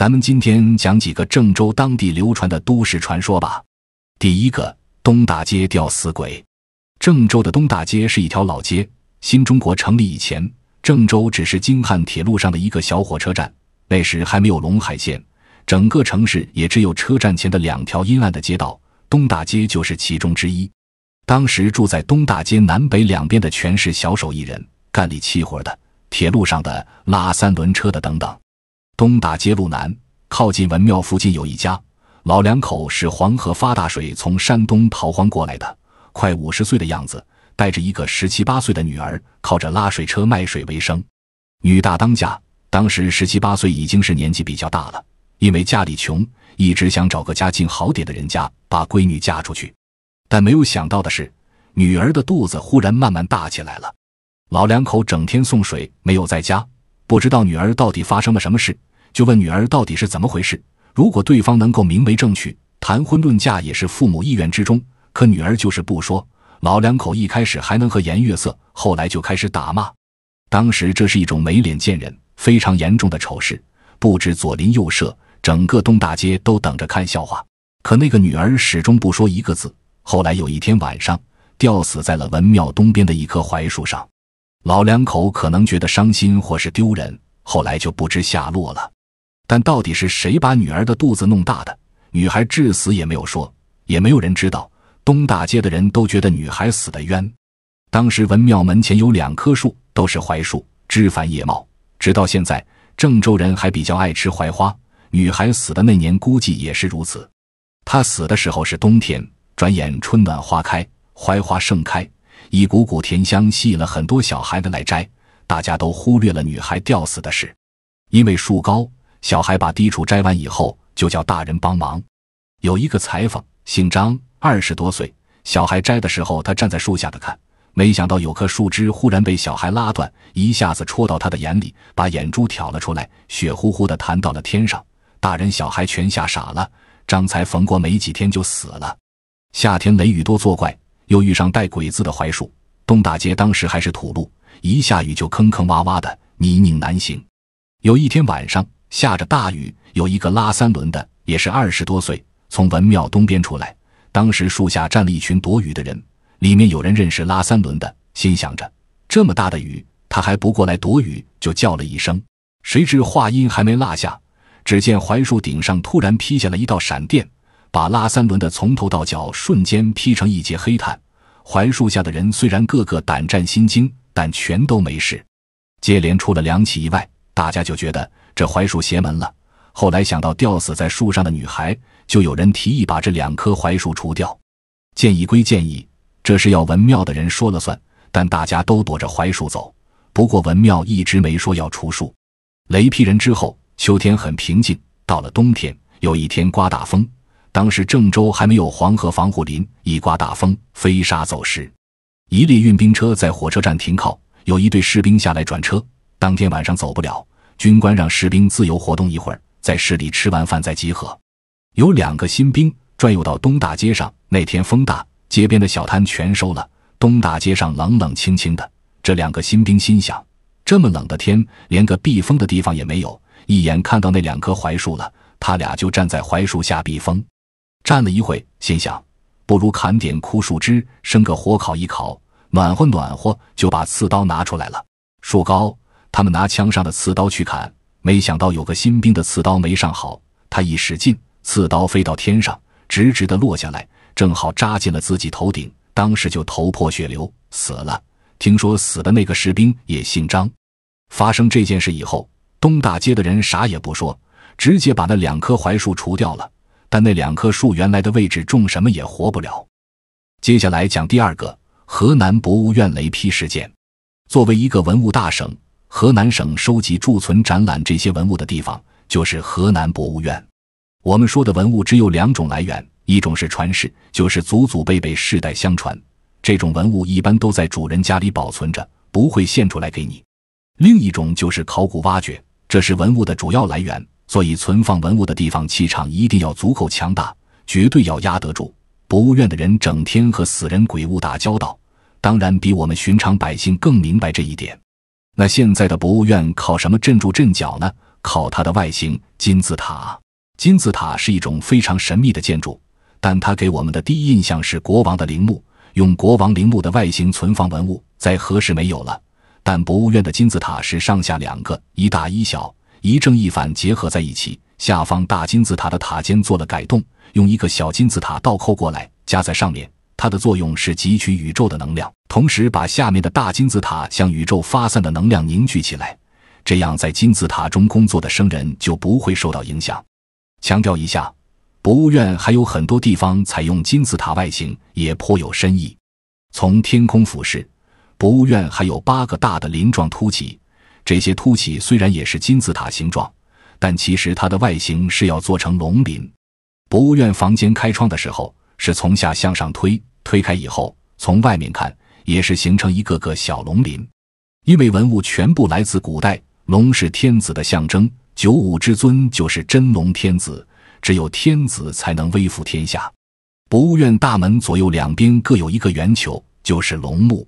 咱们今天讲几个郑州当地流传的都市传说吧。第一个，东大街吊死鬼。郑州的东大街是一条老街。新中国成立以前，郑州只是京汉铁路上的一个小火车站，那时还没有陇海线，整个城市也只有车站前的两条阴暗的街道，东大街就是其中之一。当时住在东大街南北两边的全是小手艺人，干力气活的，铁路上的、拉三轮车的等等。东大街路南靠近文庙附近有一家老两口，是黄河发大水从山东逃荒过来的，快五十岁的样子，带着一个十七八岁的女儿，靠着拉水车卖水为生。女大当嫁，当时十七八岁已经是年纪比较大了，因为家里穷，一直想找个家境好点的人家把闺女嫁出去。但没有想到的是，女儿的肚子忽然慢慢大起来了。老两口整天送水，没有在家，不知道女儿到底发生了什么事，就问女儿到底是怎么回事。如果对方能够明媒正娶，谈婚论嫁也是父母意愿之中。可女儿就是不说。老两口一开始还能和颜悦色，后来就开始打骂。当时这是一种没脸见人、非常严重的丑事，不止左邻右舍，整个东大街都等着看笑话。可那个女儿始终不说一个字。后来有一天晚上，吊死在了文庙东边的一棵槐树上。老两口可能觉得伤心或是丢人，后来就不知下落了。但到底是谁把女儿的肚子弄大的，女孩至死也没有说，也没有人知道。东大街的人都觉得女孩死得冤。当时文庙门前有两棵树，都是槐树，枝繁叶茂。直到现在，郑州人还比较爱吃槐花。女孩死的那年，估计也是如此。她死的时候是冬天。转眼春暖花开，槐花盛开，一股股甜香吸引了很多小孩子来摘。大家都忽略了女孩吊死的事，因为树高，小孩把低处摘完以后，就叫大人帮忙。有一个裁缝，姓张，二十多岁。小孩摘的时候，他站在树下的看，没想到有棵树枝忽然被小孩拉断，一下子戳到他的眼里，把眼珠挑了出来，血乎乎的弹到了天上。大人小孩全吓傻了。张才缝过没几天就死了。夏天雷雨多作怪，又遇上带鬼子的槐树。东大街当时还是土路，一下雨就坑坑洼洼的，泥泞难行。有一天晚上下着大雨，有一个拉三轮的，也是二十多岁，从文庙东边出来。当时树下站了一群躲雨的人，里面有人认识拉三轮的，心想着这么大的雨，他还不过来躲雨，就叫了一声。谁知话音还没落下，只见槐树顶上突然劈下了一道闪电。把拉三轮的从头到脚瞬间劈成一截黑炭，槐树下的人虽然个个胆战心惊，但全都没事。接连出了两起意外，大家就觉得这槐树邪门了。后来想到吊死在树上的女孩，就有人提议把这两棵槐树除掉。建议归建议，这是要文庙的人说了算，但大家都躲着槐树走。不过文庙一直没说要除树。雷劈人之后，秋天很平静。到了冬天，有一天刮大风。当时郑州还没有黄河防护林，一刮大风，飞沙走石。一列运兵车在火车站停靠，有一队士兵下来转车。当天晚上走不了，军官让士兵自由活动一会儿，在市里吃完饭再集合。有两个新兵转悠到东大街上。那天风大，街边的小摊全收了，东大街上冷冷清清的。这两个新兵心想：这么冷的天，连个避风的地方也没有。一眼看到那两棵槐树了，他俩就站在槐树下避风。站了一会，心想，不如砍点枯树枝，生个火烤一烤，暖和暖和。就把刺刀拿出来了。树高，他们拿枪上的刺刀去砍，没想到有个新兵的刺刀没上好，他一使劲，刺刀飞到天上，直直的落下来，正好扎进了自己头顶，当时就头破血流，死了。听说死的那个士兵也姓张。发生这件事以后，东大街的人啥也不说，直接把那两棵槐树除掉了。但那两棵树原来的位置种什么也活不了。接下来讲第二个河南博物院雷劈事件。作为一个文物大省，河南省收集、贮存、展览这些文物的地方就是河南博物院。我们说的文物只有两种来源，一种是传世，就是祖祖辈辈世代相传，这种文物一般都在主人家里保存着，不会献出来给你；另一种就是考古挖掘，这是文物的主要来源。所以，存放文物的地方气场一定要足够强大，绝对要压得住。博物院的人整天和死人鬼物打交道，当然比我们寻常百姓更明白这一点。那现在的博物院靠什么镇住镇脚呢？靠它的外形——金字塔。金字塔是一种非常神秘的建筑，但它给我们的第一印象是国王的陵墓。用国王陵墓的外形存放文物，在何时没有了？但博物院的金字塔是上下两个，一大一小，一正一反结合在一起。下方大金字塔的塔尖做了改动，用一个小金字塔倒扣过来加在上面。它的作用是汲取宇宙的能量，同时把下面的大金字塔向宇宙发散的能量凝聚起来。这样，在金字塔中工作的生人就不会受到影响。强调一下。博物院还有很多地方采用金字塔外形，也颇有深意。从天空俯视，博物院还有八个大的鳞状凸起。这些凸起虽然也是金字塔形状，但其实它的外形是要做成龙鳞。博物院房间开窗的时候是从下向上推，推开以后从外面看也是形成一个个小龙鳞。因为文物全部来自古代，龙是天子的象征，九五之尊就是真龙天子。只有天子才能威服天下。博物院大门左右两边各有一个圆球，就是龙墓。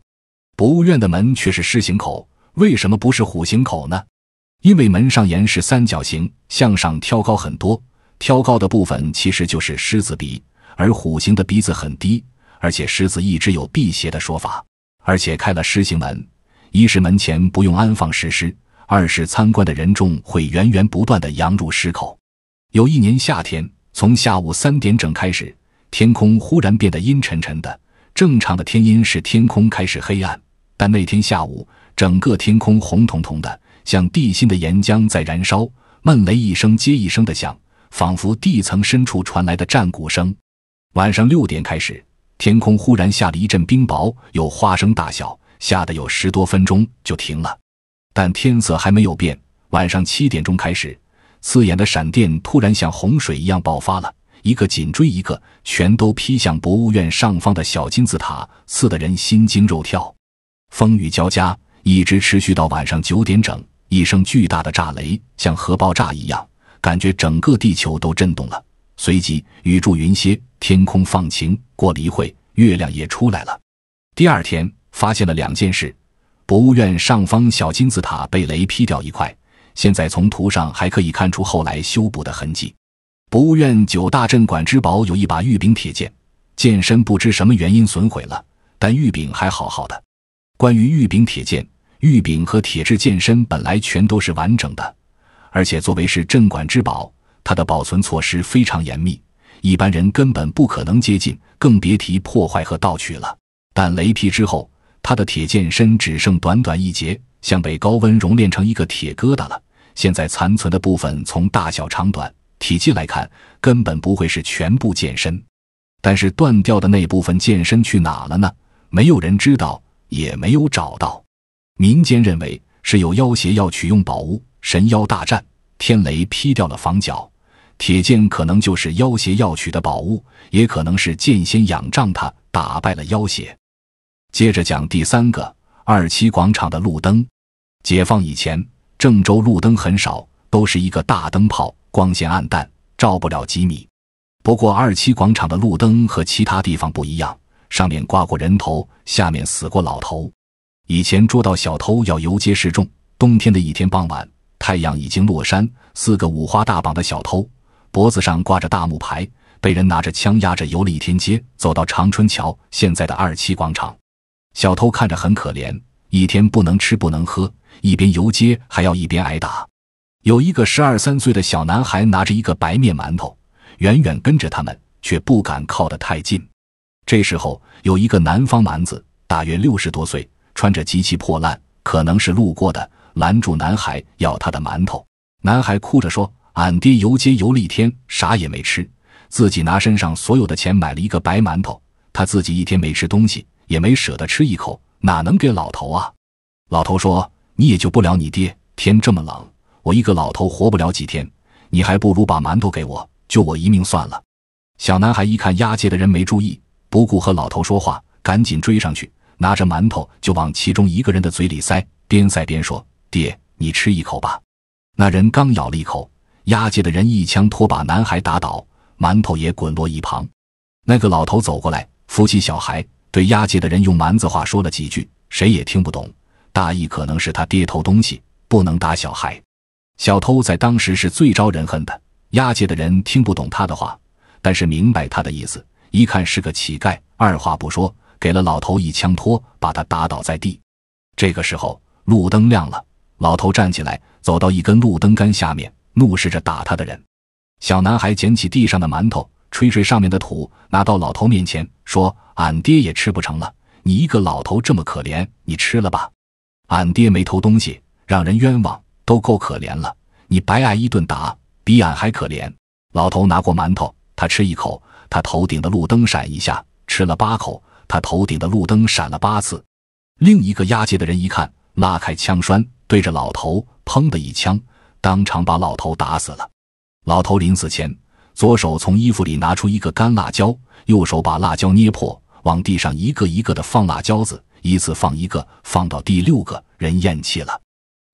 博物院的门却是狮形口，为什么不是虎形口呢？因为门上沿是三角形，向上挑高很多，挑高的部分其实就是狮子鼻，而虎形的鼻子很低，而且狮子一直有辟邪的说法。而且开了狮形门，一是门前不用安放石狮，二是参观的人众会源源不断的扬入狮口。有一年夏天，从下午三点整开始，天空忽然变得阴沉沉的。正常的天阴是天空开始黑暗，但那天下午，整个天空红彤彤的，像地心的岩浆在燃烧，闷雷一声接一声的响，仿佛地层深处传来的战鼓声。晚上六点开始，天空忽然下了一阵冰雹，有花生大小，下的有十多分钟就停了，但天色还没有变。晚上七点钟开始。刺眼的闪电突然像洪水一样爆发了，一个紧追一个，全都劈向博物院上方的小金字塔，刺得人心惊肉跳。风雨交加，一直持续到晚上九点整。一声巨大的炸雷，像核爆炸一样，感觉整个地球都震动了。随即雨住云歇，天空放晴。过了一会，月亮也出来了。第二天发现了两件事：博物院上方小金字塔被雷劈掉一块。现在从图上还可以看出后来修补的痕迹。博物院九大镇馆之宝有一把玉柄铁剑，剑身不知什么原因损毁了，但玉柄还好好的。关于玉柄铁剑，玉柄和铁质剑身本来全都是完整的，而且作为是镇馆之宝，它的保存措施非常严密，一般人根本不可能接近，更别提破坏和盗取了。但雷劈之后，它的铁剑身只剩短短一截。像被高温熔炼成一个铁疙瘩了。现在残存的部分，从大小、长短、体积来看，根本不会是全部剑身。但是断掉的那部分剑身去哪了呢？没有人知道，也没有找到。民间认为是有妖邪要取用宝物，神妖大战，天雷劈掉了房角，铁剑可能就是妖邪要取的宝物，也可能是剑仙仰仗它打败了妖邪。接着讲第三个。二七广场的路灯，解放以前，郑州路灯很少，都是一个大灯泡，光线暗淡，照不了几米。不过二七广场的路灯和其他地方不一样，上面挂过人头，下面死过老头。以前捉到小偷要游街示众，冬天的一天傍晚，太阳已经落山，四个五花大绑的小偷，脖子上挂着大木牌，被人拿着枪压着游了一天街，走到长春桥（现在的二七广场）。小偷看着很可怜，一天不能吃不能喝，一边游街还要一边挨打。有一个十二三岁的小男孩拿着一个白面馒头，远远跟着他们，却不敢靠得太近。这时候，有一个南方蛮子，大约六十多岁，穿着极其破烂，可能是路过的，拦住男孩要他的馒头。男孩哭着说：“俺爹游街游了一天，啥也没吃，自己拿身上所有的钱买了一个白馒头，他自己一天没吃东西。”也没舍得吃一口，哪能给老头啊？老头说：“你也救不了你爹，天这么冷，我一个老头活不了几天，你还不如把馒头给我，救我一命算了。”小男孩一看押解的人没注意，不顾和老头说话，赶紧追上去，拿着馒头就往其中一个人的嘴里塞，边塞边说：“爹，你吃一口吧。”那人刚咬了一口，押解的人一枪托把男孩打倒，馒头也滚落一旁。那个老头走过来，扶起小孩。对押解的人用蛮子话说了几句，谁也听不懂，大意可能是他爹偷东西，不能打小孩。小偷在当时是最招人恨的。押解的人听不懂他的话，但是明白他的意思。一看是个乞丐，二话不说，给了老头一枪托，把他打倒在地。这个时候，路灯亮了，老头站起来，走到一根路灯杆下面，怒视着打他的人。小男孩捡起地上的馒头，吹吹上面的土，拿到老头面前，说：“俺爹也吃不成了，你一个老头这么可怜，你吃了吧。俺爹没偷东西，让人冤枉，都够可怜了。你白挨一顿打。”比俺还可怜。老头拿过馒头，他吃一口，他头顶的路灯闪一下；吃了八口，他头顶的路灯闪了八次。另一个押解的人一看，拉开枪栓，对着老头，砰的一枪，当场把老头打死了。老头临死前，左手从衣服里拿出一个干辣椒，右手把辣椒捏破，往地上一个一个的放辣椒子，依次放一个，放到第六个人咽气了。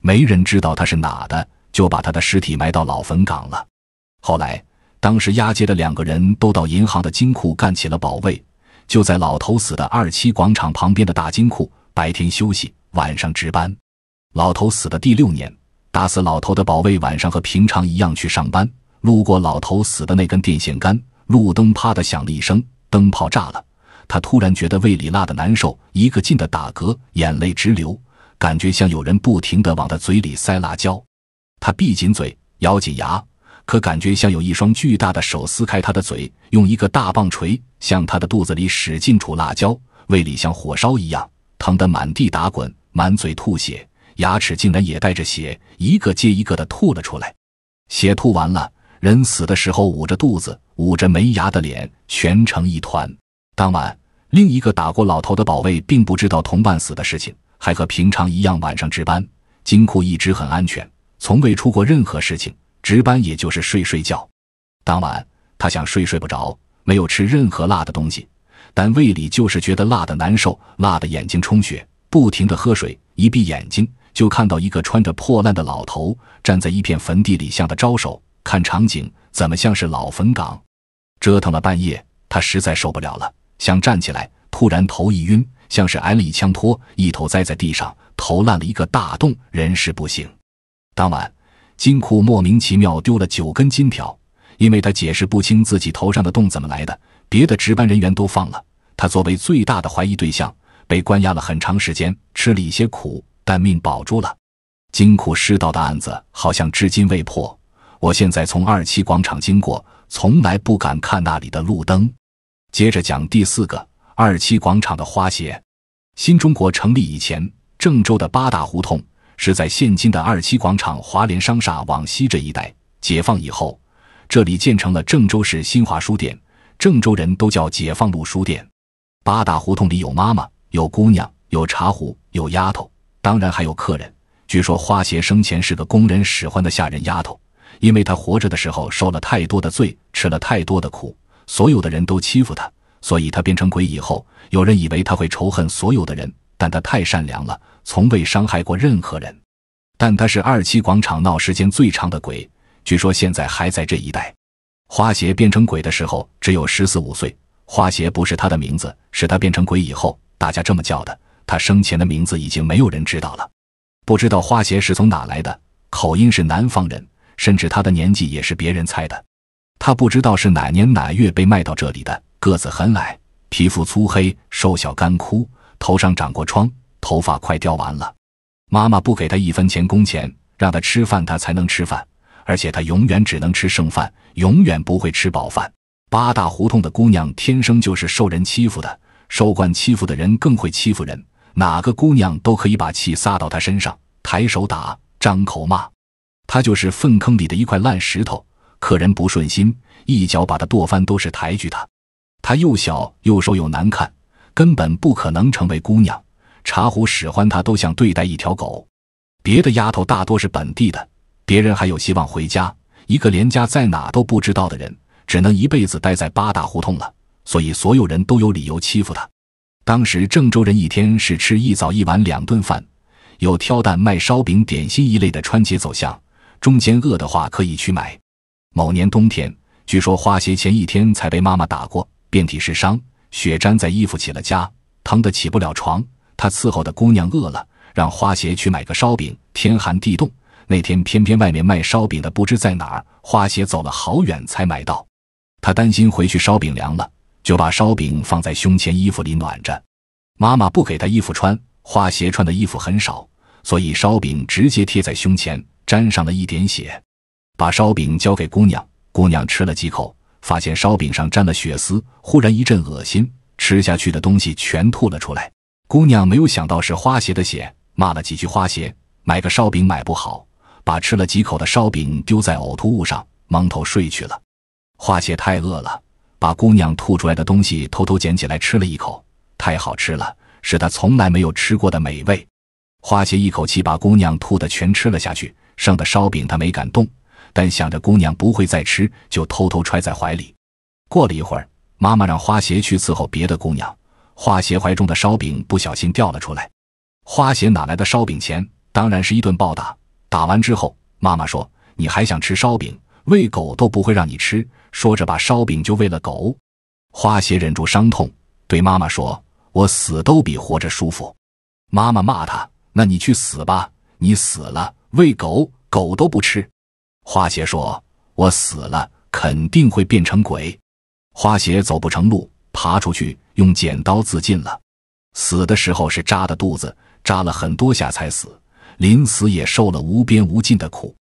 没人知道他是哪的。就把他的尸体埋到老坟岗了。后来，当时押解的两个人都到银行的金库干起了保卫，就在老头死的二七广场旁边的大金库，白天休息，晚上值班。老头死的第六年，打死老头的保卫晚上和平常一样去上班，路过老头死的那根电线杆，路灯啪的响了一声，灯泡炸了。他突然觉得胃里辣的难受，一个劲的打嗝，眼泪直流，感觉像有人不停的往他嘴里塞辣椒。他闭紧嘴，咬紧牙，可感觉像有一双巨大的手撕开他的嘴，用一个大棒槌向他的肚子里使劲杵辣椒，胃里像火烧一样，疼得满地打滚，满嘴吐血，牙齿竟然也带着血，一个接一个的吐了出来。血吐完了，人死的时候捂着肚子，捂着没牙的脸，蜷成一团。当晚，另一个打过老头的保卫并不知道同伴死的事情，还和平常一样晚上值班，金库一直很安全。从未出过任何事情，值班也就是睡睡觉。当晚他想睡睡不着，没有吃任何辣的东西，但胃里就是觉得辣的难受，辣的眼睛充血，不停的喝水。一闭眼睛就看到一个穿着破烂的老头站在一片坟地里向他招手。看场景怎么像是老坟岗？折腾了半夜，他实在受不了了，想站起来，突然头一晕，像是挨了一枪托，一头栽在地上，头烂了一个大洞，人事不省。当晚，金库莫名其妙丢了九根金条，因为他解释不清自己头上的洞怎么来的。别的值班人员都放了，他作为最大的怀疑对象，被关押了很长时间，吃了一些苦，但命保住了。金库失盗的案子好像至今未破。我现在从二七广场经过，从来不敢看那里的路灯。接着讲第四个，二七广场的花鞋。新中国成立以前，郑州的八大胡同。是在现今的二七广场华联商厦往西这一带。解放以后，这里建成了郑州市新华书店，郑州人都叫解放路书店。八大胡同里有妈妈，有姑娘，有茶壶，有丫头，当然还有客人。据说花鞋生前是个工人使唤的下人丫头，因为她活着的时候受了太多的罪，吃了太多的苦，所有的人都欺负她，所以她变成鬼以后，有人以为她会仇恨所有的人，但她太善良了。从未伤害过任何人，但她是二七广场闹时间最长的鬼，据说现在还在这一带。花鞋变成鬼的时候只有十四五岁，花鞋不是她的名字，是她变成鬼以后大家这么叫的。他生前的名字已经没有人知道了，不知道花鞋是从哪来的，口音是南方人，甚至他的年纪也是别人猜的。他不知道是哪年哪月被卖到这里的，个子很矮，皮肤粗黑，瘦小干枯，头上长过疮。头发快掉完了，妈妈不给他一分钱工钱，让他吃饭，他才能吃饭，而且他永远只能吃剩饭，永远不会吃饱饭。八大胡同的姑娘天生就是受人欺负的，受惯欺负的人更会欺负人，哪个姑娘都可以把气撒到他身上，抬手打，张口骂，他就是粪坑里的一块烂石头，客人不顺心，一脚把他跺翻都是抬举他。他又小又瘦又难看，根本不可能成为姑娘。茶壶使唤他都像对待一条狗，别的丫头大多是本地的，别人还有希望回家。一个连家在哪都不知道的人，只能一辈子待在八大胡同了。所以所有人都有理由欺负他。当时郑州人一天是吃一早一晚两顿饭，有挑担卖烧饼、点心一类的穿街走巷，中间饿的话可以去买。某年冬天，据说花鞋前一天才被妈妈打过，遍体是伤，血粘在衣服起了痂，疼得起不了床。他伺候的姑娘饿了，让花鞋去买个烧饼。天寒地冻，那天偏偏外面卖烧饼的不知在哪儿，花鞋走了好远才买到。他担心回去烧饼凉了，就把烧饼放在胸前衣服里暖着。妈妈不给他衣服穿，花鞋穿的衣服很少，所以烧饼直接贴在胸前，沾上了一点血。把烧饼交给姑娘，姑娘吃了几口，发现烧饼上沾了血丝，忽然一阵恶心，吃下去的东西全吐了出来。姑娘没有想到是花鞋的血，骂了几句花鞋，买个烧饼买不好，把吃了几口的烧饼丢在呕吐物上，蒙头睡去了。花鞋太饿了，把姑娘吐出来的东西偷偷捡起来吃了一口。太好吃了，是他从来没有吃过的美味。花鞋一口气把姑娘吐的全吃了下去，剩的烧饼他没敢动，但想着姑娘不会再吃，就偷偷揣在怀里。过了一会儿，妈妈让花鞋去伺候别的姑娘，花鞋怀中的烧饼不小心掉了出来。花鞋哪来的烧饼钱？当然是一顿暴打。打完之后，妈妈说：“你还想吃烧饼？喂狗都不会让你吃。”说着把烧饼就喂了狗。花鞋忍住伤痛，对妈妈说。我死都比活着舒服。妈妈骂他：“那你去死吧！你死了，喂狗狗都不吃。”花鞋说：“我死了，肯定会变成鬼。”花鞋走不成路，爬出去用剪刀自尽了。死的时候是扎的肚子，扎了很多下才死。临死也受了无边无尽的苦。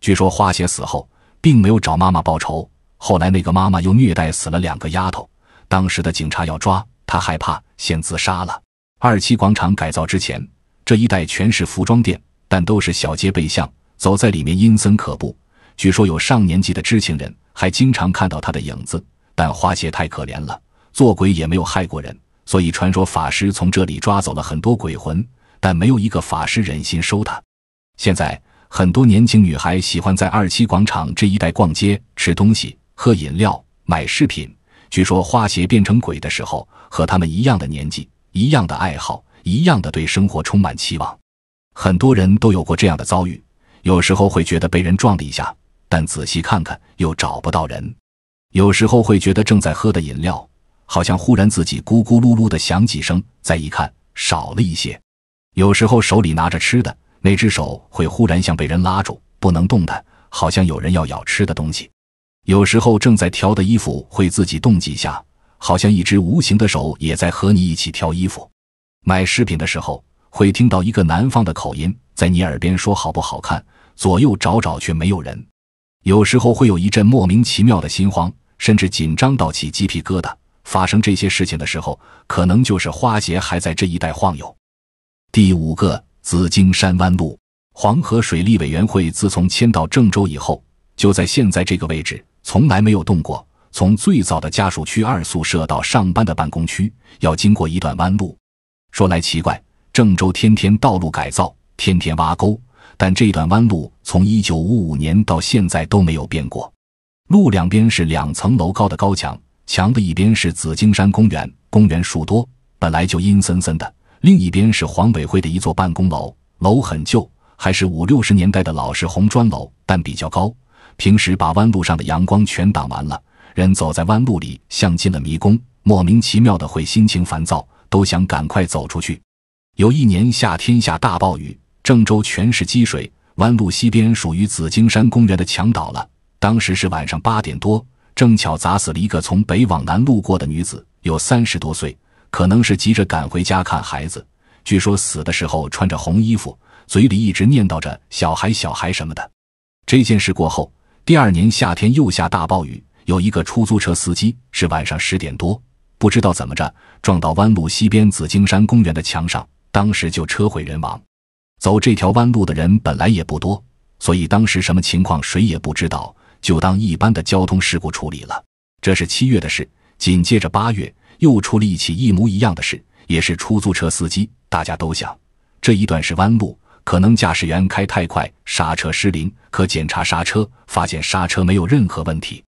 据说花鞋死后并没有找妈妈报仇，后来那个妈妈又虐待死了两个丫头。当时的警察要抓。她害怕，先自杀了。二期广场改造之前，这一带全是服装店，但都是小街背巷，走在里面阴森可怖。据说有上年纪的知情人还经常看到他的影子。但花鞋太可怜了，做鬼也没有害过人，所以传说法师从这里抓走了很多鬼魂，但没有一个法师忍心收他。现在很多年轻女孩喜欢在二期广场这一带逛街、吃东西、喝饮料、买饰品。据说花鞋变成鬼的时候，和他们一样的年纪，一样的爱好，一样的对生活充满期望。很多人都有过这样的遭遇，有时候会觉得被人撞了一下，但仔细看看又找不到人；有时候会觉得正在喝的饮料，好像忽然自己咕咕噜噜的响几声，再一看少了一些；有时候手里拿着吃的，那只手会忽然像被人拉住，不能动弹，好像有人要咬吃的东西。有时候正在挑的衣服会自己动几下，好像一只无形的手也在和你一起挑衣服。买饰品的时候会听到一个南方的口音在你耳边说好不好看，左右找找却没有人。有时候会有一阵莫名其妙的心慌，甚至紧张到起鸡皮疙瘩。发生这些事情的时候，可能就是花鞋还在这一带晃悠。第五个紫荆山弯路，黄河水利委员会自从迁到郑州以后，就在现在这个位置。从来没有动过。从最早的家属区二宿舍到上班的办公区，要经过一段弯路。说来奇怪，郑州天天道路改造，天天挖沟，但这段弯路从一九五五年到现在都没有变过。路两边是两层楼高的高墙，墙的一边是紫荆山公园，公园树多，本来就阴森森的；另一边是黄委会的一座办公楼，楼很旧，还是五六十年代的老式红砖楼，但比较高。平时把弯路上的阳光全挡完了，人走在弯路里像进了迷宫，莫名其妙的会心情烦躁，都想赶快走出去。有一年夏天下大暴雨，郑州全是积水，弯路西边属于紫荆山公园的墙倒了。当时是晚上八点多，正巧砸死了一个从北往南路过的女子，有三十多岁，可能是急着赶回家看孩子。据说死的时候穿着红衣服，嘴里一直念叨着“小孩，小孩”什么的。这件事过后。第二年夏天又下大暴雨，有一个出租车司机是晚上十点多，不知道怎么着撞到弯路西边紫荆山公园的墙上，当时就车毁人亡。走这条弯路的人本来也不多，所以当时什么情况谁也不知道，就当一般的交通事故处理了。这是七月的事，紧接着八月又出了一起一模一样的事，也是出租车司机。大家都想，这一段是弯路。可能驾驶员开太快，刹车失灵，可检查刹车，发现刹车没有任何问题。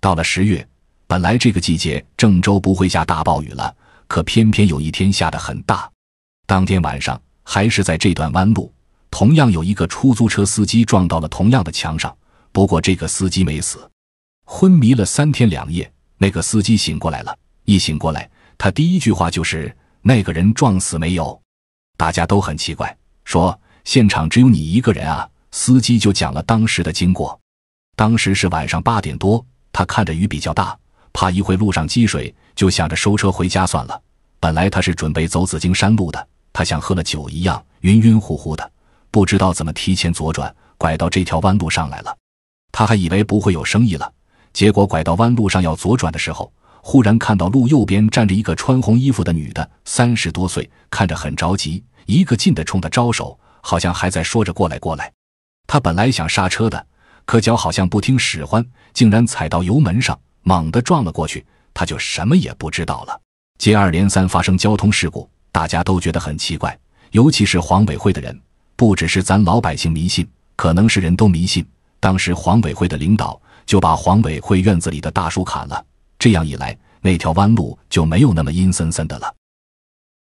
到了十月，本来这个季节郑州不会下大暴雨了，可偏偏有一天下的很大。当天晚上，还是在这段弯路，同样有一个出租车司机撞到了同样的墙上，不过这个司机没死，昏迷了三天两夜。那个司机醒过来了，一醒过来，他第一句话就是：“那个人撞死没有？”大家都很奇怪，说。现场只有你一个人啊？司机就讲了当时的经过。当时是晚上八点多，他看着雨比较大，怕一会路上积水，就想着收车回家算了。本来他是准备走紫荆山路的，他像喝了酒一样晕晕乎乎的，不知道怎么提前左转，拐到这条弯路上来了。他还以为不会有生意了，结果拐到弯路上要左转的时候，忽然看到路右边站着一个穿红衣服的女的，三十多岁，看着很着急，一个劲的冲他招手，好像还在说着过来过来。他本来想刹车的，可脚好像不听使唤，竟然踩到油门上，猛地撞了过去，他就什么也不知道了。接二连三发生交通事故，大家都觉得很奇怪，尤其是黄委会的人，不只是咱老百姓迷信，可能是人都迷信。当时黄委会的领导就把黄委会院子里的大树砍了，这样一来，那条弯路就没有那么阴森森的了。